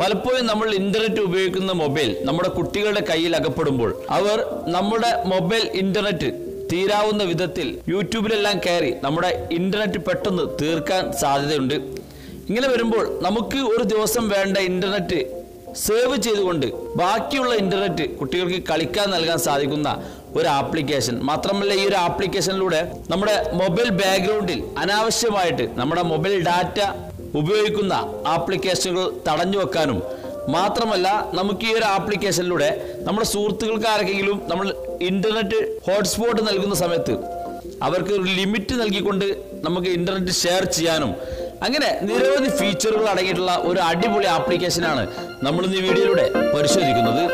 പലപ്പോഴും നമ്മൾ ഇന്റർനെറ്റ് ഉപയോഗിക്കുന്ന മൊബൈൽ നമ്മുടെ കുട്ടികളുടെ കയ്യിൽ അകപ്പെടുമ്പോൾ അവർ നമ്മുടെ മൊബൈൽ ഇന്റർനെറ്റ് തീരാവുന്ന വിധത്തിൽ യൂട്യൂബിലെല്ലാം കയറി നമ്മുടെ ഇന്റർനെറ്റ് പെട്ടെന്ന് തീർക്കാൻ സാധ്യതയുണ്ട്. ഇങ്ങനെ വരുമ്പോൾ നമുക്ക് ഒരു ദിവസം വേണ്ട ഇന്റർനെറ്റ് സേവ് ചെയ്തുകൊണ്ട് ബാക്കിയുള്ള ഇന്റർനെറ്റ് കുട്ടികൾക്ക് കളിക്കാൻ നൽകാൻ സാധിക്കുന്ന ഒരു ആപ്ലിക്കേഷൻ മാത്രമല്ല ഈ ഒരു ആപ്ലിക്കേഷനിലൂടെ നമ്മുടെ മൊബൈൽ ബാക്ക്ഗ്രൗണ്ടിൽ അനാവശ്യമായിട്ട് നമ്മുടെ മൊബൈൽ ഡാറ്റ ഉപയോഗിക്കുന്ന ആപ്ലിക്കേഷനുകൾ തടഞ്ഞു വെക്കാനും മാത്രമല്ല നമുക്ക് ഈ ഒരു ആപ്ലിക്കേഷനിലൂടെ നമ്മുടെ സുഹൃത്തുക്കൾക്ക് ആർക്കെങ്കിലും നമ്മൾ ഇന്റർനെറ്റ് ഹോട്ട്സ്പോട്ട് നൽകുന്ന സമയത്ത് അവർക്ക് ഒരു ലിമിറ്റ് നൽകിക്കൊണ്ട് നമുക്ക് ഇന്റർനെറ്റ് ഷെയർ ചെയ്യാനും അങ്ങനെ നിരവധി ഫീച്ചറുകൾ അടങ്ങിയിട്ടുള്ള ഒരു അടിപൊളി ആപ്ലിക്കേഷനാണ് നമ്മൾ ഈ വീഡിയോയിലൂടെ പരിശോധിക്കുന്നത്.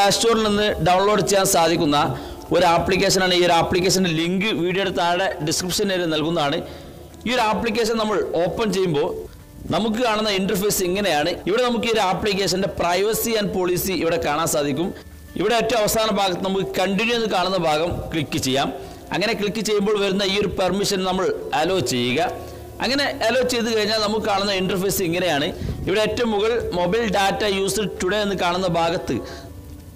പ്ലേ സ്റ്റോറിൽ നിന്ന് ഡൗൺലോഡ് ചെയ്യാൻ സാധിക്കുന്ന ഒരു ആപ്ലിക്കേഷനാണ് ഈ ഒരു ആപ്ലിക്കേഷന്റെ ലിങ്ക് വീഡിയോയുടെ താഴെ ഡിസ്ക്രിപ്ഷനിൽ നൽകുന്നതാണ്. ഈ ഒരു ആപ്ലിക്കേഷൻ നമ്മൾ ഓപ്പൺ ചെയ്യുമ്പോൾ നമുക്ക് കാണുന്ന ഇന്റർഫേസ് ഇങ്ങനെയാണ്. ഇവിടെ നമുക്ക് ഈ ഒരു ആപ്ലിക്കേഷന്റെ പ്രൈവസി ആൻഡ് പോളിസി ഇവിടെ കാണാൻ സാധിക്കും. ഇവിടെ ഏറ്റവും അവസാന ഭാഗത്ത് നമുക്ക് കണ്ടിന്യൂ എന്ന് കാണുന്ന ഭാഗം ക്ലിക്ക് ചെയ്യാം. അങ്ങനെ ക്ലിക്ക് ചെയ്യുമ്പോൾ വരുന്ന ഈ ഒരു പെർമിഷൻ നമ്മൾ അലോ ചെയ്യുക. അങ്ങനെ അലോ ചെയ്ത് കഴിഞ്ഞാൽ നമുക്ക് കാണുന്ന ഇന്റർഫേസ് ഇങ്ങനെയാണ്. ഇവിടെ ഏറ്റവും മുകളിൽ മൊബൈൽ ഡാറ്റ യൂസ് ടുഡേ എന്ന് കാണുന്ന ഭാഗത്ത്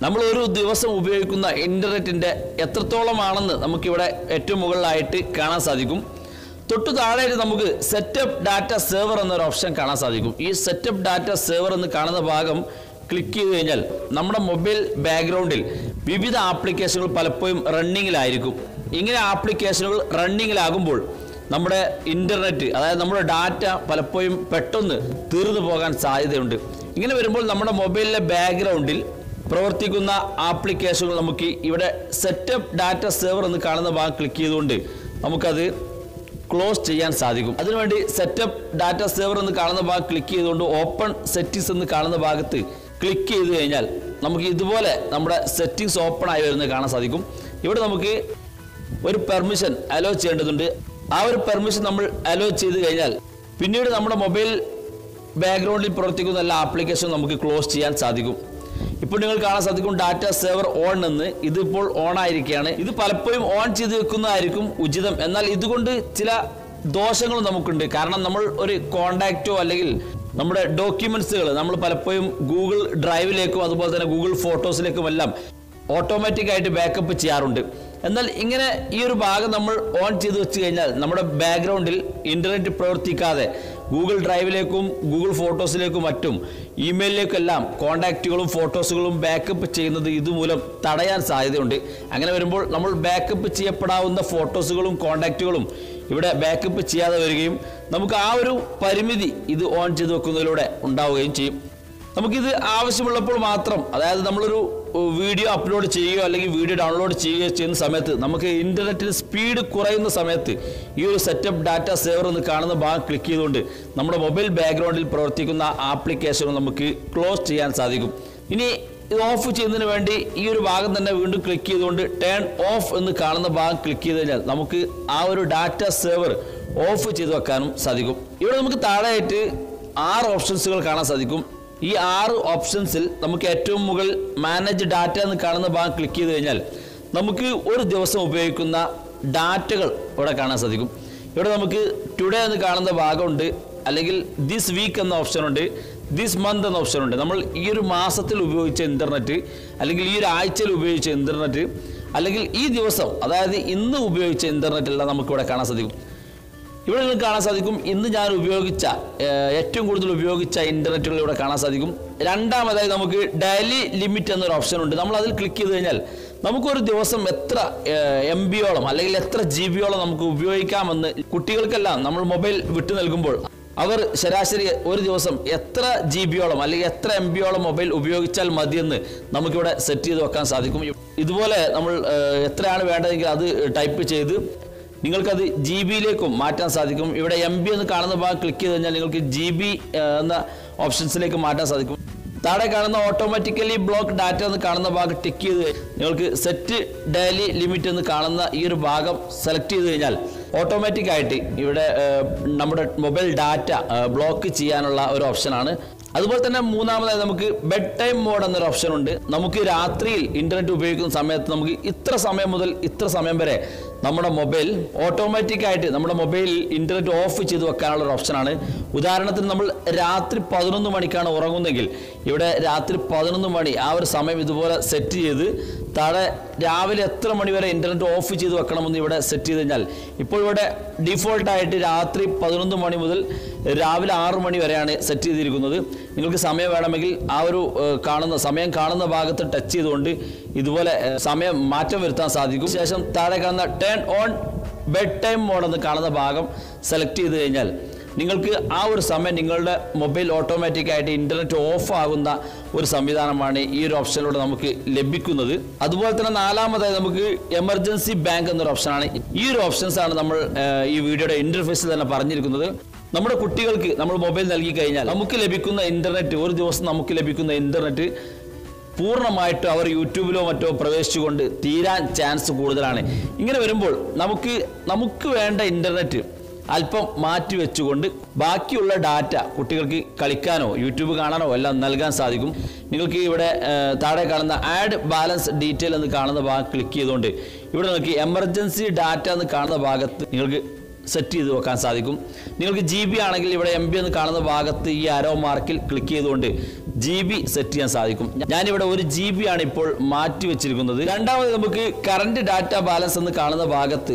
നമ്മൾ ഒരു ദിവസം ഉപയോഗിക്കുന്ന ഇന്റർനെറ്റിന്റെ എത്രത്തോളമാണെന്ന് നമുക്കിവിടെ ഏറ്റവും മുകളിലായിട്ട് കാണാൻ സാധിക്കും. തൊട്ടു താഴെയായിട്ട് നമുക്ക് സെറ്റപ്പ് ഡാറ്റ സെർവർ എന്നൊരു ഓപ്ഷൻ കാണാൻ സാധിക്കും. ഈ സെറ്റപ്പ് ഡാറ്റ സെർവർ എന്ന് കാണുന്ന ഭാഗം ക്ലിക്ക് ചെയ്ത് കഴിഞ്ഞാൽ നമ്മുടെ മൊബൈൽ ബാക്ക്ഗ്രൗണ്ടിൽ വിവിധ ആപ്ലിക്കേഷനുകൾ പലപ്പോഴും റണ്ണിങ്ങിലായിരിക്കും ഇങ്ങനെ ആപ്ലിക്കേഷനുകൾ റണ്ണിങ്ങിലാകുമ്പോൾ നമ്മുടെ ഇന്റർനെറ്റ് അതായത് നമ്മുടെ ഡാറ്റ പലപ്പോഴും പെട്ടെന്ന് തീർന്നു പോകാൻ സാധ്യതയുണ്ട്. ഇങ്ങനെ വരുമ്പോൾ നമ്മുടെ മൊബൈലിലെ ബാക്ക്ഗ്രൗണ്ടിൽ പ്രവർത്തിക്കുന്ന ആപ്ലിക്കേഷനുകൾ നമുക്ക് ഇവിടെ സെറ്റപ്പ് ഡാറ്റ സെർവർ എന്ന് കാണുന്ന ഭാഗം ക്ലിക്ക് ചെയ്തുകൊണ്ട് നമുക്കത് ക്ലോസ് ചെയ്യാൻ സാധിക്കും. അതിനുവേണ്ടി സെറ്റപ്പ് ഡാറ്റ സെർവർ എന്ന് കാണുന്ന ഭാഗം ക്ലിക്ക് ചെയ്തുകൊണ്ട് ഓപ്പൺ സെറ്റിംഗ്സ് എന്ന് കാണുന്ന ഭാഗത്ത് ക്ലിക്ക് ചെയ്ത് കഴിഞ്ഞാൽ നമുക്ക് ഇതുപോലെ നമ്മുടെ സെറ്റിങ്സ് ഓപ്പൺ ആയി വരുന്നത് കാണാൻ സാധിക്കും. ഇവിടെ നമുക്ക് ഒരു പെർമിഷൻ അലോ ചെയ്യേണ്ടതുണ്ട്. ആ ഒരു പെർമിഷൻ നമ്മൾ അലോ ചെയ്ത് കഴിഞ്ഞാൽ പിന്നീട് നമ്മുടെ മൊബൈൽ ബാക്ക്ഗ്രൗണ്ടിൽ പ്രവർത്തിക്കുന്ന എല്ലാ ആപ്ലിക്കേഷനും നമുക്ക് ക്ലോസ് ചെയ്യാൻ സാധിക്കും. ഇപ്പോൾ നിങ്ങൾ കാണാൻ സാധിക്കും ഡാറ്റ സേവർ ഓൺ എന്ന്. ഇതിപ്പോൾ ഓൺ ആയിരിക്കുകയാണ്. ഇത് പലപ്പോഴും ഓൺ ചെയ്ത് വെക്കുന്നതായിരിക്കും ഉചിതം. എന്നാൽ ഇതുകൊണ്ട് ചില ദോഷങ്ങളും നമുക്കുണ്ട്. കാരണം നമ്മൾ ഒരു കോണ്ടാക്റ്റോ അല്ലെങ്കിൽ നമ്മുടെ ഡോക്യുമെന്റ്സുകൾ നമ്മൾ പലപ്പോഴും ഗൂഗിൾ ഡ്രൈവിലേക്കും അതുപോലെ തന്നെ ഗൂഗിൾ ഫോട്ടോസിലേക്കും എല്ലാം ഓട്ടോമാറ്റിക് ആയിട്ട് ബാക്കപ്പ് ചെയ്യാറുണ്ട്. എന്നാൽ ഇങ്ങനെ ഈ ഒരു ഭാഗം നമ്മൾ ഓൺ ചെയ്ത് വെച്ച് കഴിഞ്ഞാൽ നമ്മുടെ ബാക്ക്ഗ്രൗണ്ടിൽ ഇന്റർനെറ്റ് പ്രവർത്തിക്കാതെ ഗൂഗിൾ ഡ്രൈവിലേക്കും ഗൂഗിൾ ഫോട്ടോസിലേക്കും മറ്റും ഇമെയിലിലേക്കും എല്ലാം കോണ്ടാക്റ്റുകളും ഫോട്ടോസുകളും ബാക്കപ്പ് ചെയ്യുന്നത് ഇതുമൂലം തടയാൻ സാധ്യതയുണ്ട്. അങ്ങനെ വരുമ്പോൾ നമ്മൾ ബാക്കപ്പ് ചെയ്യപ്പെടാവുന്ന ഫോട്ടോസുകളും കോൺടാക്റ്റുകളും ഇവിടെ ബാക്കപ്പ് ചെയ്യാതെ വരികയും നമുക്ക് ആ ഒരു പരിമിതി ഇത് ഓൺ ചെയ്ത് വെക്കുന്നതിലൂടെ ഉണ്ടാവുകയും ചെയ്യും. നമുക്കിത് ആവശ്യമുള്ളപ്പോൾ മാത്രം അതായത് നമ്മളൊരു വീഡിയോ അപ്ലോഡ് ചെയ്യുകയോ അല്ലെങ്കിൽ വീഡിയോ ഡൗൺലോഡ് ചെയ്യുകയോ ചെയ്യുന്ന സമയത്ത് നമുക്ക് ഇന്റർനെറ്റിൽ സ്പീഡ് കുറയുന്ന സമയത്ത് ഈ ഒരു സെറ്റപ്പ് ഡാറ്റ സേവർ എന്ന് കാണുന്ന ഭാഗം ക്ലിക്ക് ചെയ്തുകൊണ്ട് നമ്മുടെ മൊബൈൽ ബാക്ക്ഗ്രൗണ്ടിൽ പ്രവർത്തിക്കുന്ന ആപ്ലിക്കേഷൻ നമുക്ക് ക്ലോസ് ചെയ്യാൻ സാധിക്കും. ഇനി ഇത് ഓഫ് ചെയ്യുന്നതിന് വേണ്ടി ഈ ഒരു ഭാഗം തന്നെ വീണ്ടും ക്ലിക്ക് ചെയ്തുകൊണ്ട് ടേൺ ഓഫ് എന്ന് കാണുന്ന ഭാഗം ക്ലിക്ക് ചെയ്ത് കഴിഞ്ഞാൽ നമുക്ക് ആ ഒരു ഡാറ്റ സേവർ ഓഫ് ചെയ്ത് വെക്കാനും സാധിക്കും. ഇവിടെ നമുക്ക് താഴെയായിട്ട് ആറ് ഓപ്ഷൻസുകൾ കാണാൻ സാധിക്കും. ഈ ആറ് ഓപ്ഷൻസിൽ നമുക്ക് ഏറ്റവും മുകൾ മാനേജ് ഡാറ്റ എന്ന് കാണുന്ന ഭാഗം ക്ലിക്ക് ചെയ്ത് കഴിഞ്ഞാൽ നമുക്ക് ഒരു ദിവസം ഉപയോഗിക്കുന്ന ഡാറ്റകൾ ഇവിടെ കാണാൻ സാധിക്കും. ഇവിടെ നമുക്ക് ടുഡേ എന്ന് കാണുന്ന ഭാഗമുണ്ട്. അല്ലെങ്കിൽ ദിസ് വീക്ക് എന്ന ഓപ്ഷനുണ്ട് ദിസ് മന്ത് എന്ന ഓപ്ഷനുണ്ട് നമ്മൾ ഈ ഒരു മാസത്തിൽ ഉപയോഗിച്ച ഇന്റർനെറ്റ് അല്ലെങ്കിൽ ഈ ഒരു ആഴ്ചയിൽ ഉപയോഗിച്ച ഇന്റർനെറ്റ് അല്ലെങ്കിൽ ഈ ദിവസം അതായത് ഇന്ന് ഉപയോഗിച്ച ഇന്റർനെറ്റ് എല്ലാം നമുക്കിവിടെ കാണാൻ സാധിക്കും. ഇവിടെ നിങ്ങൾക്ക് കാണാൻ സാധിക്കും ഇന്ന് ഞാൻ ഉപയോഗിച്ച ഏറ്റവും കൂടുതൽ ഉപയോഗിച്ച ഇന്റർനെറ്റുകൾ ഇവിടെ കാണാൻ സാധിക്കും. രണ്ടാമതായി നമുക്ക് ഡെയിലി ലിമിറ്റ് എന്നൊരു ഓപ്ഷൻ ഉണ്ട്. നമ്മൾ അതിൽ ക്ലിക്ക് ചെയ്ത് കഴിഞ്ഞാൽ നമുക്കൊരു ദിവസം എത്ര എം ബിയോളം അല്ലെങ്കിൽ എത്ര ജി ബിയോളം നമുക്ക് ഉപയോഗിക്കാമെന്ന് കുട്ടികൾക്കെല്ലാം നമ്മൾ മൊബൈൽ വിട്ടു നൽകുമ്പോൾ അവർ ശരാശരി ഒരു ദിവസം എത്ര ജി ബിയോളം അല്ലെങ്കിൽ എത്ര എം ബിയോളം മൊബൈൽ ഉപയോഗിച്ചാൽ മതിയെന്ന് നമുക്കിവിടെ സെറ്റ് ചെയ്ത് വെക്കാൻ സാധിക്കും. ഇതുപോലെ നമ്മൾ എത്രയാണ് വേണ്ടതെങ്കിൽ അത് ടൈപ്പ് ചെയ്ത് നിങ്ങൾക്കത് ജി ബിയിലേക്കും മാറ്റാൻ സാധിക്കും. ഇവിടെ എം ബി എന്ന് കാണുന്ന ഭാഗം ക്ലിക്ക് ചെയ്ത് കഴിഞ്ഞാൽ നിങ്ങൾക്ക് ജി ബി എന്ന ഓപ്ഷൻസിലേക്ക് മാറ്റാൻ സാധിക്കും. താഴെ കാണുന്ന ഓട്ടോമാറ്റിക്കലി ബ്ലോക്ക് ഡാറ്റ എന്ന് കാണുന്ന ഭാഗം ടിക്ക് ചെയ്ത് നിങ്ങൾക്ക് സെറ്റ് ഡെയിലി ലിമിറ്റ് എന്ന് കാണുന്ന ഈ ഒരു ഭാഗം സെലക്ട് ചെയ്ത് കഴിഞ്ഞാൽ ഓട്ടോമാറ്റിക്കായിട്ട് ഇവിടെ നമ്മുടെ മൊബൈൽ ഡാറ്റ ബ്ലോക്ക് ചെയ്യാനുള്ള ഒരു ഓപ്ഷനാണ് അതുപോലെ തന്നെ മൂന്നാമതായി നമുക്ക് ബെഡ് ടൈം മോഡ് എന്നൊരു ഓപ്ഷൻ ഉണ്ട്. നമുക്ക് രാത്രിയിൽ ഇന്റർനെറ്റ് ഉപയോഗിക്കുന്ന സമയത്ത് നമുക്ക് ഇത്ര സമയം മുതൽ ഇത്ര സമയം വരെ നമ്മുടെ മൊബൈൽ ഓട്ടോമാറ്റിക്കായിട്ട് നമ്മുടെ മൊബൈലിൽ ഇന്റർനെറ്റ് ഓഫ് ചെയ്ത് വെക്കാനുള്ള ഒരു ഓപ്ഷനാണ് ഉദാഹരണത്തിന് നമ്മൾ രാത്രി പതിനൊന്ന് മണിക്കാണ് ഉറങ്ങുന്നതെങ്കിൽ ഇവിടെ രാത്രി പതിനൊന്ന് മണി ആ ഒരു സമയം ഇതുപോലെ സെറ്റ് ചെയ്ത് താഴെ രാവിലെ എത്ര മണിവരെ ഇന്റർനെറ്റ് ഓഫ് ചെയ്ത് വെക്കണമെന്ന് ഇവിടെ സെറ്റ് ചെയ്ത് കഴിഞ്ഞാൽ ഇപ്പോൾ ഇവിടെ ഡിഫോൾട്ടായിട്ട് രാത്രി പതിനൊന്ന് മണി മുതൽ രാവിലെ ആറ് മണി വരെയാണ് സെറ്റ് ചെയ്തിരിക്കുന്നത്. നിങ്ങൾക്ക് സമയം വേണമെങ്കിൽ ആ ഒരു കാണുന്ന സമയം കാണുന്ന ഭാഗത്ത് ടച്ച് ചെയ്തുകൊണ്ട് ഇതുപോലെ സമയം മാറ്റം വരുത്താൻ സാധിക്കും. ശേഷം താഴെ കാണുന്ന ടേൺ ഓൺ ബെഡ് ടൈം മോഡെന്ന് കാണുന്ന ഭാഗം സെലക്ട് ചെയ്ത് കഴിഞ്ഞാൽ നിങ്ങൾക്ക് ആ ഒരു സമയം നിങ്ങളുടെ മൊബൈൽ ഓട്ടോമാറ്റിക് ആയിട്ട് ഇന്റർനെറ്റ് ഓഫ് ആകുന്ന ഒരു സംവിധാനമാണ് ഈ ഒരു ഓപ്ഷനിലൂടെ നമുക്ക് ലഭിക്കുന്നത്. അതുപോലെ തന്നെ നാലാമതായി നമുക്ക് എമർജൻസി ബാങ്ക് എന്നൊരു ഓപ്ഷനാണ് ഈ ഒരു ഓപ്ഷൻസ് ആണ് നമ്മൾ ഈ വീഡിയോയുടെ ഇന്റർഫേസിൽ തന്നെ പറഞ്ഞിരിക്കുന്നത്. നമ്മുടെ കുട്ടികൾക്ക് നമ്മൾ മൊബൈൽ നൽകി കഴിഞ്ഞാൽ നമുക്ക് ലഭിക്കുന്ന ഇന്റർനെറ്റ് ഒരു ദിവസം നമുക്ക് ലഭിക്കുന്ന ഇന്റർനെറ്റ് പൂർണമായിട്ടും അവർ യൂട്യൂബിലോ മറ്റോ പ്രവേശിച്ചുകൊണ്ട് തീരാൻ ചാൻസ് കൂടുതലാണ്. ഇങ്ങനെ വരുമ്പോൾ നമുക്ക് നമുക്ക് വേണ്ട ഇന്റർനെറ്റ് അല്പം മാറ്റി വെച്ചുകൊണ്ട് ബാക്കിയുള്ള ഡാറ്റ കുട്ടികൾക്ക് കളിക്കാനോ യൂട്യൂബ് കാണാനോ എല്ലാം നൽകാൻ സാധിക്കും. നിങ്ങൾക്ക് ഇവിടെ താഴെ കാണുന്ന ആഡ് ബാലൻസ് ഡീറ്റെയിൽ എന്ന് കാണുന്ന ഭാഗം ക്ലിക്ക് ചെയ്തുകൊണ്ട് ഇവിടെ നിങ്ങൾക്ക് എമർജൻസി ഡാറ്റ എന്ന് കാണുന്ന ഭാഗത്ത് നിങ്ങൾക്ക് സെറ്റ് ചെയ്ത് വെക്കാൻ സാധിക്കും. നിങ്ങൾക്ക് ജി ബി ആണെങ്കിൽ ഇവിടെ എം ബി എന്ന് കാണുന്ന ഭാഗത്ത് ഈ ആരോ മാർക്കിൽ ക്ലിക്ക് ചെയ്തുകൊണ്ട് ജി ബി സെറ്റ് ചെയ്യാൻ സാധിക്കും. ഞാനിവിടെ ഒരു ജി ബി ആണ് ഇപ്പോൾ മാറ്റി വെച്ചിരിക്കുന്നത്. രണ്ടാമത് നമുക്ക് കറണ്ട് ഡാറ്റ ബാലൻസ് എന്ന് കാണുന്ന ഭാഗത്ത്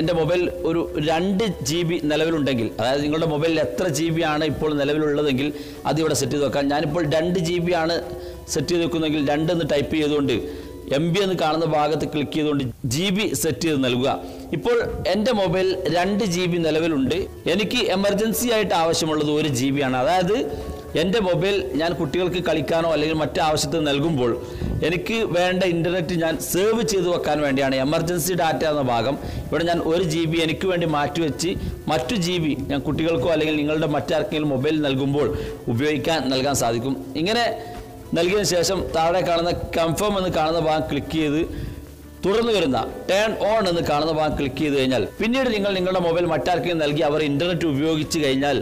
എന്റെ മൊബൈൽ ഒരു രണ്ട് ജി ബി നിലവിലുണ്ടെങ്കിൽ അതായത് നിങ്ങളുടെ മൊബൈലിൽ എത്ര ജി ബി ആണ് ഇപ്പോൾ നിലവിലുള്ളതെങ്കിൽ അതിവിടെ സെറ്റ് ചെയ്ത് വെക്കാം. ഞാനിപ്പോൾ രണ്ട് ജി ബി ആണ് സെറ്റ് ചെയ്ത് വെക്കുന്നതെങ്കിൽ രണ്ടെന്ന് ടൈപ്പ് ചെയ്തുകൊണ്ട് എം ബി എന്ന് കാണുന്ന ഭാഗത്ത് ക്ലിക്ക് ചെയ്തുകൊണ്ട് ജി ബി സെറ്റ് ചെയ്ത് നൽകുക. ഇപ്പോൾ എന്റെ മൊബൈൽ രണ്ട് ജി ബി നിലവിലുണ്ട്. എനിക്ക് എമർജൻസി ആയിട്ട് ആവശ്യമുള്ളത് ഒരു ജി ബി ആണ്. അതായത് എന്റെ മൊബൈൽ ഞാൻ കുട്ടികൾക്ക് കളിക്കാനോ അല്ലെങ്കിൽ മറ്റു ആവശ്യത്തിന് നൽകുമ്പോൾ എനിക്ക് വേണ്ട ഇന്റർനെറ്റ് ഞാൻ സേവ് ചെയ്തു വെക്കാൻ വേണ്ടിയാണ്. എമർജൻസി ഡാറ്റ എന്ന ഭാഗം. ഇവിടെ ഞാൻ ഒരു ജി ബി എനിക്ക് വേണ്ടി മാറ്റിവെച്ച് മറ്റു ജി ബി ഞാൻ കുട്ടികൾക്കോ അല്ലെങ്കിൽ നിങ്ങളുടെ മറ്റാർക്കെങ്കിലും മൊബൈൽ നൽകുമ്പോൾ ഉപയോഗിക്കാൻ നൽകാൻ സാധിക്കും. ഇങ്ങനെ നൽകിയതിനു ശേഷം താഴെ കാണുന്ന കൺഫേം എന്ന് കാണുന്ന ഭാഗം ക്ലിക്ക് ചെയ്ത് തുടർന്ന് വരുന്ന ടേൺ ഓൺ എന്ന് കാണുന്ന ഭാഗം ക്ലിക്ക് ചെയ്ത് കഴിഞ്ഞാൽ പിന്നീട് നിങ്ങൾ നിങ്ങളുടെ മൊബൈൽ മറ്റാർക്കെങ്കിലും നൽകി അവർ ഇന്റർനെറ്റ് ഉപയോഗിച്ച് കഴിഞ്ഞാൽ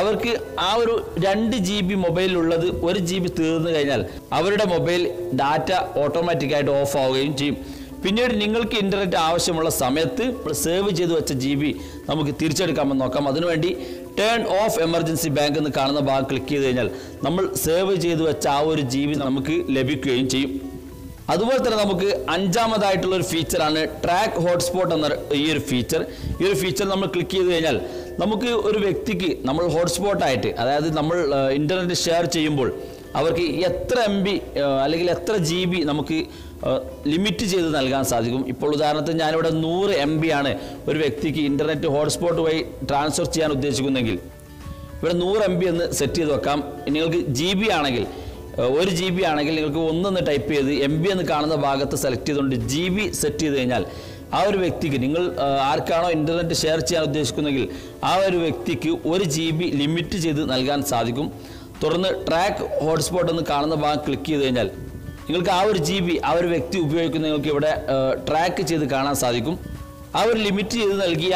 അവർക്ക് ആ ഒരു രണ്ട് ജി ബി മൊബൈലിലുള്ളത് ഒരു ജി ബി തീർന്നു കഴിഞ്ഞാൽ അവരുടെ മൊബൈൽ ഡാറ്റ ഓട്ടോമാറ്റിക്കായിട്ട് ഓഫ് ആവുകയും ചെയ്യും. പിന്നീട് നിങ്ങൾക്ക് ഇന്റർനെറ്റ് ആവശ്യമുള്ള സമയത്ത് സേവ് ചെയ്തു വെച്ച ജി ബി നമുക്ക് തിരിച്ചെടുക്കാമെന്ന് നോക്കാം. അതിനുവേണ്ടി ടേൺ ഓഫ് എമർജൻസി ബാങ്ക് എന്ന് കാണുന്ന ഭാഗം ക്ലിക്ക് ചെയ്ത് കഴിഞ്ഞാൽ നമ്മൾ സേവ് ചെയ്തു വെച്ച ആ ഒരു ജി ബി നമുക്ക് ലഭിക്കുകയും ചെയ്യും. അതുപോലെ തന്നെ നമുക്ക് അഞ്ചാമതായിട്ടുള്ള ഒരു ഫീച്ചറാണ് ട്രാക്ക് ഹോട്ട്സ്പോട്ട് എന്ന ഈ ഒരു ഫീച്ചർ ഈ ഒരു ഫീച്ചർ നമ്മൾ ക്ലിക്ക് ചെയ്ത് കഴിഞ്ഞാൽ നമുക്ക് ഒരു വ്യക്തിക്ക് നമ്മൾ ഹോട്ട്സ്പോട്ടായിട്ട് അതായത് നമ്മൾ ഇന്റർനെറ്റ് ഷെയർ ചെയ്യുമ്പോൾ അവർക്ക് എത്ര എം ബി അല്ലെങ്കിൽ എത്ര ജി ബി നമുക്ക് ലിമിറ്റ് ചെയ്ത് നൽകാൻ സാധിക്കും. ഇപ്പോൾ ഉദാഹരണത്തിന് ഞാനിവിടെ നൂറ് എം ബി ആണ് ഒരു വ്യക്തിക്ക് ഇന്റർനെറ്റ് ഹോട്ട്സ്പോട്ട് വഴി ട്രാൻസ്ഫർ ചെയ്യാൻ ഉദ്ദേശിക്കുന്നെങ്കിൽ ഇവിടെ നൂറ് എം ബി എന്ന് സെറ്റ് ചെയ്ത് വെക്കാം. നിങ്ങൾക്ക് ജി ബി ആണെങ്കിൽ ഒരു ജി ബി ആണെങ്കിൽ നിങ്ങൾക്ക് ഒന്നൊന്ന് ടൈപ്പ് ചെയ്ത് എം ബി എന്ന് കാണുന്ന ഭാഗത്ത് സെലക്ട് ചെയ്തുകൊണ്ട് ജി ബി സെറ്റ് ചെയ്ത് കഴിഞ്ഞാൽ ആ ഒരു വ്യക്തിക്ക് നിങ്ങൾ ആർക്കാണോ ഇന്റർനെറ്റ് ഷെയർ ചെയ്യാൻ ഉദ്ദേശിക്കുന്നെങ്കിൽ ആ ഒരു വ്യക്തിക്ക് ഒരു ജി ബി ലിമിറ്റ് ചെയ്ത് നൽകാൻ സാധിക്കും. തുടർന്ന് ട്രാക്ക് ഹോട്ട്സ്പോട്ട് എന്ന് കാണുന്ന ഭാഗം ക്ലിക്ക് ചെയ്ത് കഴിഞ്ഞാൽ നിങ്ങൾക്ക് ആ ഒരു ജി ബി ആ ഒരു വ്യക്തി ഉപയോഗിക്കുന്ന നിങ്ങൾക്ക് ഇവിടെ ട്രാക്ക് ചെയ്ത് കാണാൻ സാധിക്കും. ആ ഒരു ലിമിറ്റ് ചെയ്ത് നൽകിയ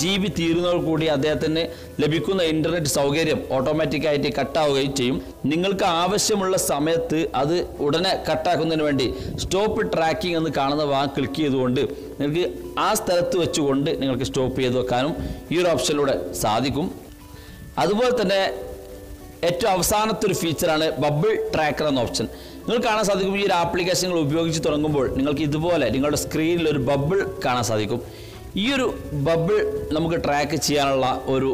ജി ബി തീരുന്നതോട് കൂടി അദ്ദേഹത്തിന് ലഭിക്കുന്ന ഇന്റർനെറ്റ് സൗകര്യം ഓട്ടോമാറ്റിക്കായിട്ട് കട്ടാവുകയും ചെയ്യും. നിങ്ങൾക്ക് ആവശ്യമുള്ള സമയത്ത് അത് ഉടനെ കട്ടാക്കുന്നതിന് വേണ്ടി സ്റ്റോപ്പ് ട്രാക്കിംഗ് എന്ന് കാണുന്ന ഭാഗം ക്ലിക്ക് ചെയ്തുകൊണ്ട് നിങ്ങൾക്ക് ആ സ്ഥലത്ത് വെച്ചുകൊണ്ട് നിങ്ങൾക്ക് സ്റ്റോപ്പ് ചെയ്ത് വെക്കാനും ഈ ഒരു ഓപ്ഷനിലൂടെ സാധിക്കും. അതുപോലെ തന്നെ ഏറ്റവും അവസാനത്തെ ഒരു ഫീച്ചറാണ് ബബിൾ ട്രാക്കർ എന്ന ഓപ്ഷൻ നിങ്ങൾ കാണാൻ സാധിക്കും ഈ ഒരു ആപ്ലിക്കേഷനുകൾ ഉപയോഗിച്ച് തുടങ്ങുമ്പോൾ നിങ്ങൾക്ക് ഇതുപോലെ നിങ്ങളുടെ സ്ക്രീനിൽ ഒരു ബബിൾ കാണാൻ സാധിക്കും. ഈ ഒരു ബബിൾ നമുക്ക് ട്രാക്ക് ചെയ്യാനുള്ള ഒരു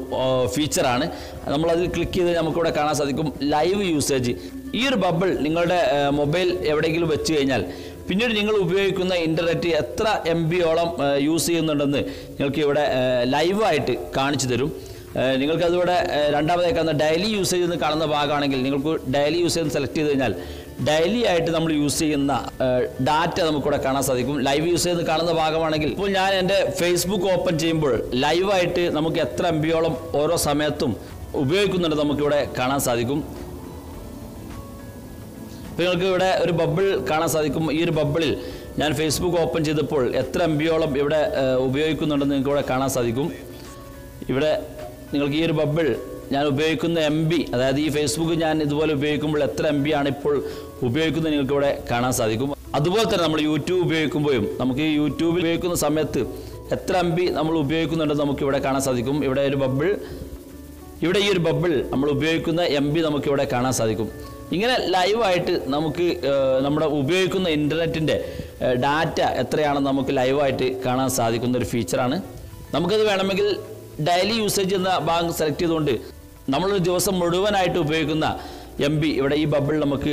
ഫീച്ചറാണ് നമ്മളതിൽ ക്ലിക്ക് ചെയ്ത് നമുക്കിവിടെ കാണാൻ സാധിക്കും ലൈവ് യൂസേജ് ഈ ഒരു ബബിൾ നിങ്ങളുടെ മൊബൈൽ എവിടെയെങ്കിലും വെച്ച് കഴിഞ്ഞാൽ പിന്നീട് നിങ്ങൾ ഉപയോഗിക്കുന്ന ഇന്റർനെറ്റ് എത്ര എം ബിയോളം യൂസ് ചെയ്യുന്നുണ്ടെന്ന് നിങ്ങൾക്ക് ഇവിടെ ലൈവായിട്ട് കാണിച്ചു തരും. നിങ്ങൾക്കതിവിടെ കാണുന്ന ഡെയിലി യൂസേജ് എന്ന് കാണുന്ന ഭാഗമാണെങ്കിൽ നിങ്ങൾക്ക് ഡെയിലി യൂസേജ് സെലക്ട് ചെയ്ത് കഴിഞ്ഞാൽ ഡെയിലി ആയിട്ട് നമ്മൾ യൂസ് ചെയ്യുന്ന ഡാറ്റ നമുക്കിവിടെ കാണാൻ സാധിക്കും. ലൈവ് യൂസ് ചെയ്ത് കാണുന്ന ഭാഗമാണെങ്കിൽ ഇപ്പോൾ ഞാൻ എന്റെ ഫേസ്ബുക്ക് ഓപ്പൺ ചെയ്യുമ്പോൾ ലൈവായിട്ട് നമുക്ക് എത്ര എം ബിയോളം ഓരോ സമയത്തും ഉപയോഗിക്കുന്നുണ്ട് നമുക്കിവിടെ കാണാൻ സാധിക്കും. നിങ്ങൾക്ക് ഇവിടെ ഒരു ബബിൾ കാണാൻ സാധിക്കും. ഈ ഒരു ബബിളിൽ ഞാൻ ഫേസ്ബുക്ക് ഓപ്പൺ ചെയ്തപ്പോൾ എത്ര എം ബിയോളം ഇവിടെ ഉപയോഗിക്കുന്നുണ്ടെന്ന് നിങ്ങൾക്ക് ഇവിടെ കാണാൻ സാധിക്കും. ഇവിടെ നിങ്ങൾക്ക് ഈ ഒരു ബബിൾ ഞാൻ ഉപയോഗിക്കുന്ന എം ബി അതായത് ഈ ഫേസ്ബുക്ക് ഞാൻ ഇതുപോലെ ഉപയോഗിക്കുമ്പോൾ എത്ര എം ബി ആണ് ഇപ്പോൾ ഉപയോഗിക്കുന്നത് നിങ്ങൾക്ക് ഇവിടെ കാണാൻ സാധിക്കും. അതുപോലെ തന്നെ നമ്മൾ യൂട്യൂബ് ഉപയോഗിക്കുമ്പോഴും നമുക്ക് ഈ യൂട്യൂബിൽ ഉപയോഗിക്കുന്ന സമയത്ത് എത്ര എം ബി നമ്മൾ ഉപയോഗിക്കുന്നുണ്ടെന്ന് നമുക്ക് ഇവിടെ കാണാൻ സാധിക്കും. ഇവിടെ ഒരു ബബിൾ ഇവിടെ ഈ ഒരു ബബിൾ നമ്മൾ ഉപയോഗിക്കുന്ന എം ബി നമുക്ക് ഇവിടെ കാണാൻ സാധിക്കും. ഇങ്ങനെ ലൈവായിട്ട് നമുക്ക് നമ്മുടെ ഉപയോഗിക്കുന്ന ഇന്റർനെറ്റിന്റെ ഡാറ്റ എത്രയാണെന്ന് നമുക്ക് ലൈവായിട്ട് കാണാൻ സാധിക്കുന്ന ഒരു ഫീച്ചറാണ് നമുക്കത് വേണമെങ്കിൽ ഡെയിലി യൂസേജ് എന്ന ഭാഗം സെലക്ട് ചെയ്തുകൊണ്ട് നമ്മളൊരു ദിവസം മുഴുവനായിട്ട് ഉപയോഗിക്കുന്ന എം ബി ഇവിടെ ഈ ബബിൾ നമുക്ക്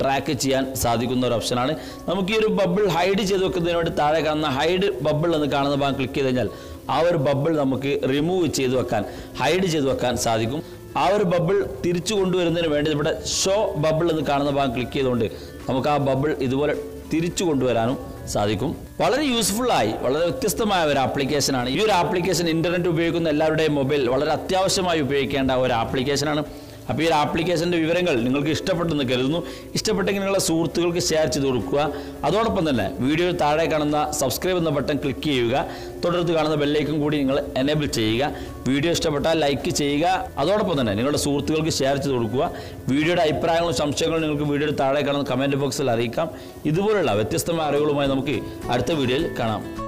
ട്രാക്ക് ചെയ്യാൻ സാധിക്കുന്ന ഒരു ഓപ്ഷനാണ് നമുക്ക് ഈ ഒരു ബബിൾ ഹൈഡ് ചെയ്ത് വെക്കുന്നതിന് വേണ്ടി താഴെ കാണുന്ന ഹൈഡ് ബബിൾ എന്ന് കാണുന്ന ഭാഗം ക്ലിക്ക് ചെയ്ത് കഴിഞ്ഞാൽ ആ ഒരു ബബിൾ നമുക്ക് റിമൂവ് ചെയ്ത് വെക്കാൻ ഹൈഡ് ചെയ്ത് വെക്കാൻ സാധിക്കും. ആ ഒരു ബബിൾ തിരിച്ചു കൊണ്ടുവരുന്നതിന് വേണ്ടി ഇവിടെ ഷോ ബബിൾ എന്ന് കാണുന്ന ഭാഗം ക്ലിക്ക് ചെയ്തുകൊണ്ട് നമുക്ക് ആ ബബിൾ ഇതുപോലെ തിരിച്ചു കൊണ്ടുവരാനും സാധിക്കും. വളരെ യൂസ്ഫുൾ ആയി വളരെ വ്യത്യസ്തമായ ഒരു ആപ്ലിക്കേഷനാണ് ഈ ഒരു ആപ്ലിക്കേഷൻ ഇന്റർനെറ്റ് ഉപയോഗിക്കുന്ന എല്ലാവരുടെയും മൊബൈൽ വളരെ അത്യാവശ്യമായി ഉപയോഗിക്കേണ്ട ഒരു ആപ്ലിക്കേഷനാണ് അപ്പോൾ ഈ ഒരു ആപ്ലിക്കേഷന്റെ വിവരങ്ങൾ നിങ്ങൾക്ക് ഇഷ്ടപ്പെട്ടെന്ന് കരുതുന്നു. ഇഷ്ടപ്പെട്ടെങ്കിൽ നിങ്ങളുടെ സുഹൃത്തുക്കൾക്ക് ഷെയർ ചെയ്ത് കൊടുക്കുക. അതോടൊപ്പം തന്നെ വീഡിയോ താഴെ കാണുന്ന സബ്സ്ക്രൈബ് എന്ന ബട്ടൺ ക്ലിക്ക് ചെയ്യുക. തുടർന്ന് കാണുന്ന ബെല്ലേക്കും കൂടി നിങ്ങൾ എനേബിൾ ചെയ്യുക. വീഡിയോ ഇഷ്ടപ്പെട്ടാൽ ലൈക്ക് ചെയ്യുക. അതോടൊപ്പം തന്നെ നിങ്ങളുടെ സുഹൃത്തുക്കൾക്ക് ഷെയർ ചെയ്ത് കൊടുക്കുക. വീഡിയോയുടെ അഭിപ്രായങ്ങളും സംശയങ്ങളും നിങ്ങൾക്ക് വീഡിയോയുടെ താഴെ കാണുന്ന കമന്റ് ബോക്സിൽ അറിയിക്കാം. ഇതുപോലുള്ള വ്യത്യസ്തമായ അറിവുകളുമായി നമുക്ക് അടുത്ത വീഡിയോയിൽ കാണാം.